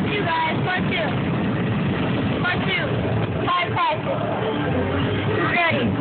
Part two, guys. Part Ready.